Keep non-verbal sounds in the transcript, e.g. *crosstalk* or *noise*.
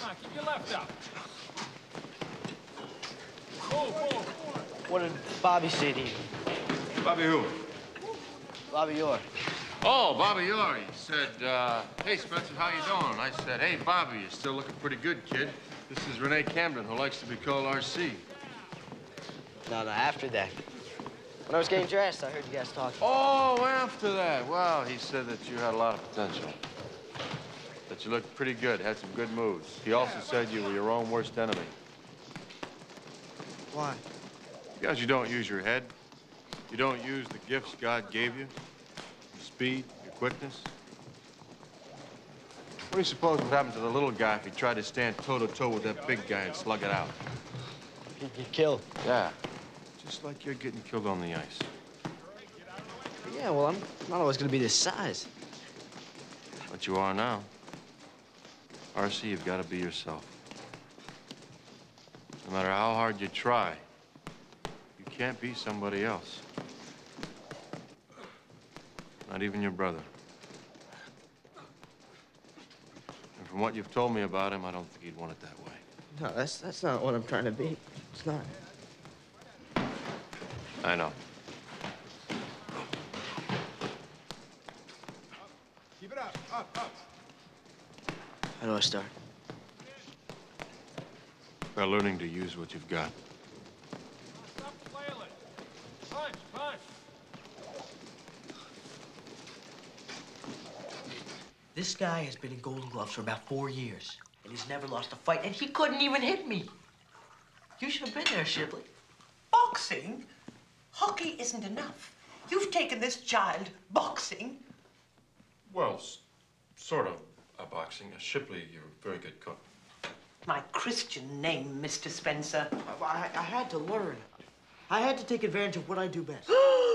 Come on, keep your left up. Move, move. What did Bobby say to you? Bobby who? Bobby Orr. Oh, Bobby Orr. He said, uh, hey, Spenser, how you doing? I said, hey, Bobby, you're still looking pretty good, kid. This is Renee Camden, who likes to be called RC. No, no, after that. When I was getting dressed, I heard you guys talking. Oh, after that. Well, he said that you had a lot of potential. That you looked pretty good, had some good moves. He also said you were your own worst enemy. Why? Because you don't use your head. You don't use the gifts God gave you. Your speed, your quickness. What do you suppose would happen to the little guy if he tried to stand toe-to-toe with that big guy and slug it out? He'd get killed. Yeah. Just like you're getting killed on the ice. Yeah, well, I'm not always gonna be this size. But you are now. RC, you've got to be yourself. No matter how hard you try, you can't be somebody else. Not even your brother. And from what you've told me about him, I don't think he'd want it that way. No, that's that's not what I'm trying to be. It's not. I know. Keep it up, up, up. How do I start? By learning to use what you've got. Stop flailing. Punch, punch. This guy has been in Golden Gloves for about four years, and he's never lost a fight, and he couldn't even hit me. You should have been there, Shipley. Boxing? Hockey isn't enough. You've taken this child boxing. Well, sort of a boxing. A shipley, you're a very good cook. My Christian name, Mr. Spenser. I, I had to learn. I had to take advantage of what I do best. *gasps* *gasps*